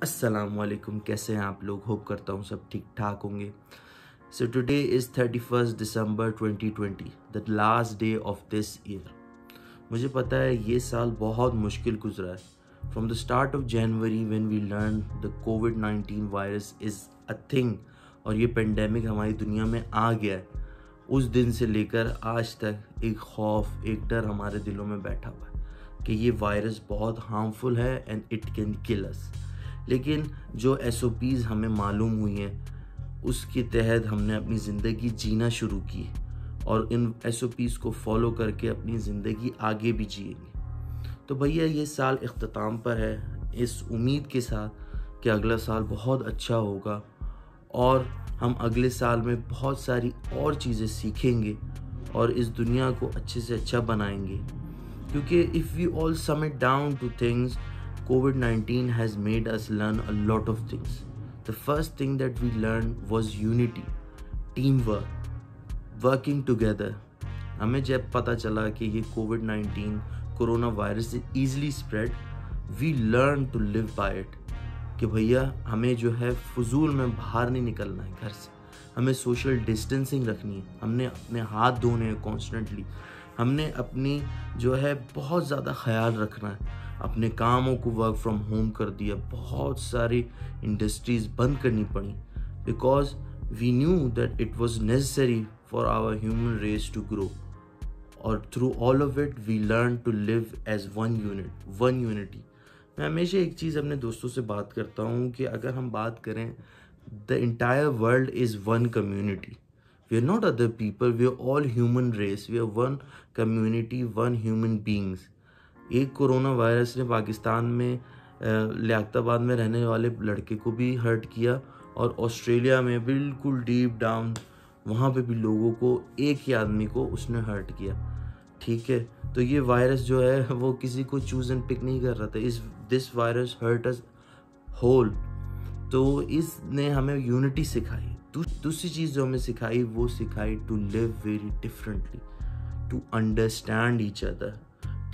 السلام علیکم، کیسے ہیں آپ لوگ؟ ہوپ کرتا ہوں سب ٹھیک ٹھاک ہوں گے۔ So today is thirty first December twenty twenty the last day of this year مجھے پتہ ہے یہ سال بہت مشکل گزرا ہے۔ From the start of January when we learn the covid nineteen virus is a thing اور یہ پینڈیمک ہماری دنیا میں آ گیا ہے۔ اس دن سے لے کر آج تک ایک خوف، ایک ڈر ہمارے دلوں میں بیٹھا ہوا ہے کہ یہ وائرس بہت ہارمفل ہے اینڈ اٹ کین کل اس لیکن جو ایس او پیز ہمیں معلوم ہوئی ہیں، اس کے تحت ہم نے اپنی زندگی جینا شروع کی اور ان ایس او پیز کو فالو کر کے اپنی زندگی آگے بھی جئیں گے تو بھیا، یہ سال اختتام پر ہے۔ اس امید کے ساتھ کہ اگلا سال بہت اچھا ہوگا اور ہم اگلے سال میں بہت ساری اور چیزیں سیکھیں گے اور اس دنیا کو اچھے سے اچھا بنائیں گے۔ کیونکہ if you all sum down to things COVID nineteen has made us learn a lot of things the first thing that we learn was unity team work working together ہمیں جب پتہ چلا کہ یہ کووڈ نائنٹین کرونا وائرس سے easily spread we learn to live by it کہ بھیا، ہمیں جو ہے فضول میں باہر نہیں نکلنا ہے گھر سے۔ ہمیں سوشل ڈسٹینسنگ رکھنی ہے۔ ہم نے اپنے ہاتھ دھونے ہیں کانسٹنٹلی ہم نے اپنی جو ہے بہت زیادہ خیال رکھنا ہے۔ اپنے کاموں کو ورک فرام ہوم کر دیا، بہت ساری انڈسٹریز بند کرنی پڑی۔ Because we knew that it was necessary for our human race to grow اور through all of it we learn to live as one unit one unity میں ہمیشہ ایک چیز اپنے دوستوں سے بات کرتا ہوں کہ اگر ہم بات کریں the entire world is one community we are not other people we are all human race we are one community one human beings ایک کرونا وائرس نے پاکستان میں لیاقت آباد میں رہنے والے لڑکے کو بھی ہرٹ کیا اور آسٹریلیا میں بالکل ڈیپ ڈاؤن وہاں پہ بھی لوگوں کو، ایک ہی آدمی کو اس نے ہرٹ کیا۔ ٹھیک ہے؟ تو یہ وائرس جو ہے، وہ کسی کو چوز اینڈ پک نہیں کر رہا تھا۔ اس this virus hurt us whole تو اس نے ہمیں یونٹی سکھائی۔ دوسری چیز جو ہمیں سکھائی، وہ سکھائی to live very differently to understand each other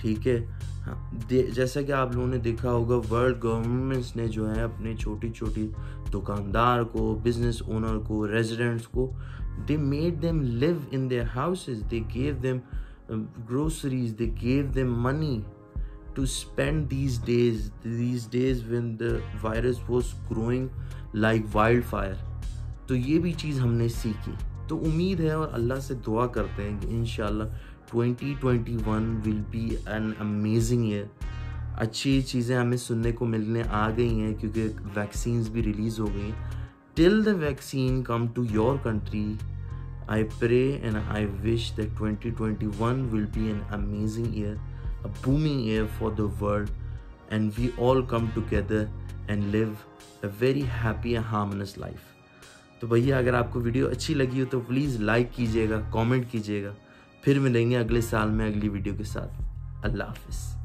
ٹھیک ہے؟ ہاں جیسا کہ آپ لوگوں نے دیکھا ہوگا ورلڈ گورنمنٹس نے جو ہے اپنے چھوٹی چھوٹی دکاندار کو بزنس اونر کو ریزیڈنٹس کو they made them live in their houses they gave them groceries they gave them money to spend these days these days when the virus was growing like wildfire تو یہ بھی چیز ہم نے سیکھی۔ تو امید ہے اور اللہ سے دعا کرتے ہیں کہ ان شاء اللہ twenty twenty one will be an amazing year اچھی چیزیں ہمیں سننے کو ملنے آ گئی ہیں کیونکہ ویکسینز بھی ریلیز ہو گئی۔ Till the vaccine come to your country I pray and I wish that twenty twenty one will be an amazing year a booming year for the world and we all come together and live a very happy and harmonious life تو بھیا اگر آپ کو video اچھی لگی ہو تو please like کیجیے گا comment کیجیے گا، پھر ملیں گے اگلے سال میں اگلی ویڈیو کے ساتھ۔ اللہ حافظ۔